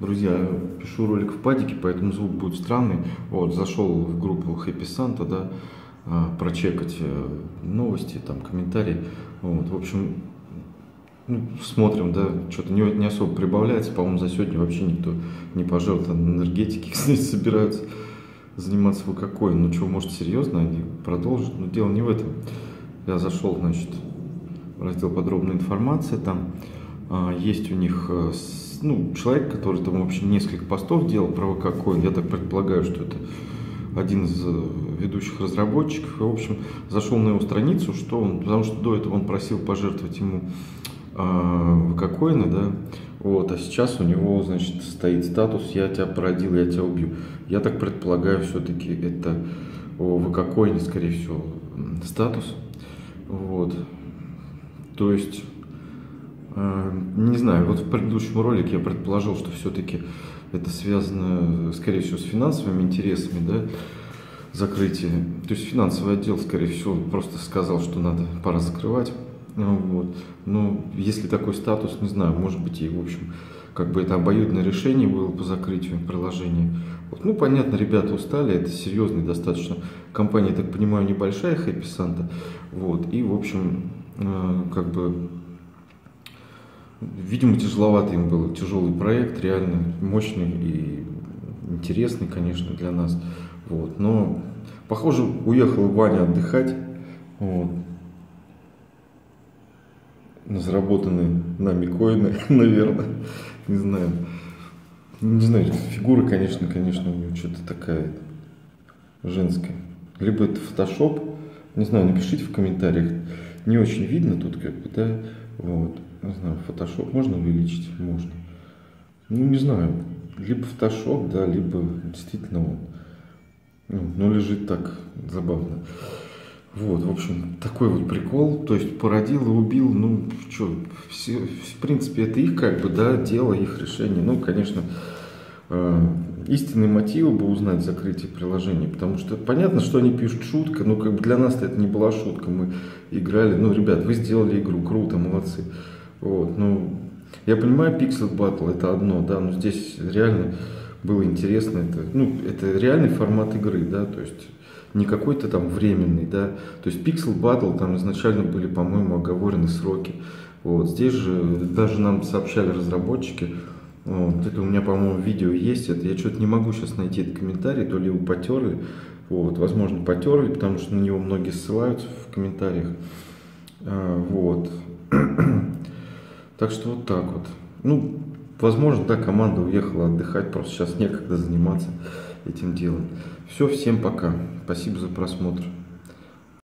Друзья, пишу ролик в падике, поэтому звук будет странный. Вот, зашел в группу Happy Santa, да, а, прочекать э, новости, там, комментарии. Вот, в общем, ну, смотрим, да, что-то не, не особо прибавляется. По-моему, за сегодня вообще никто не пожертвовал энергетики, кстати, собираются заниматься ВК-коин. Ну, что, может, серьезно, они продолжат? Но дело не в этом. Я зашел, значит, в раздел «Подробная информация», там а, есть у них э, ну, человек, который там вообще несколько постов делал про ВК-коин, я так предполагаю, что это один из э, ведущих разработчиков. И, в общем, зашел на его страницу, что он, потому что до этого он просил пожертвовать ему э, ВК-коины, да, вот, а сейчас у него, значит, стоит статус «Я тебя породил, я тебя убью». Я так предполагаю, все-таки это о ВК-коине, скорее всего, статус. Вот. То есть не знаю, вот в предыдущем ролике я предположил, что все-таки это связано, скорее всего, с финансовыми интересами, да, закрытие. То есть финансовый отдел, скорее всего, просто сказал, что надо, пора закрывать. Ну вот. Но если такой статус, не знаю, может быть и, в общем, как бы это обоюдное решение было по закрытию приложения. Вот. Ну, понятно, ребята устали, это серьезный достаточно. Компания, так понимаю, небольшая, Happy Santa. Вот. И, в общем, э, как бы Видимо, тяжеловато им был, тяжелый проект, реально мощный и интересный, конечно, для нас. Вот. Но, похоже, уехал Ваня отдыхать. Вот. На заработанные нами коины, наверное. Не знаю. Не знаю, фигура, конечно, конечно, у него что-то такая женская. Либо это фотошоп, не знаю, напишите в комментариях. Не очень видно тут как бы, да, вот не знаю, фотошоп можно увеличить? Можно. Ну, не знаю, либо фотошоп, да, либо действительно он. Ну, ну, лежит так, забавно. Вот, в общем, такой вот прикол. То есть породил и убил, ну, что, все, в принципе, это их как бы, да, дело, их решение. Ну, конечно, э, истинные мотивы бы узнать закрытие приложения, потому что понятно, что они пишут шутка, но как бы для нас это не была шутка. Мы играли, ну, ребят, вы сделали игру, круто, молодцы. Вот, ну, я понимаю, Pixel Battle это одно, да, но здесь реально было интересно. Это, ну, это реальный формат игры, да, то есть не какой-то там временный, да. То есть Pixel Battle там изначально были, по-моему, оговорены сроки. Вот, здесь же даже нам сообщали разработчики, вот, это у меня, по-моему, видео есть, это я что-то не могу сейчас найти этот комментарий, то ли его потерли, вот, возможно, потерли, потому что на него многие ссылаются в комментариях, а, вот. Так что вот так вот. Ну, возможно, да, команда уехала отдыхать, просто сейчас некогда заниматься этим делом. Все, всем пока. Спасибо за просмотр.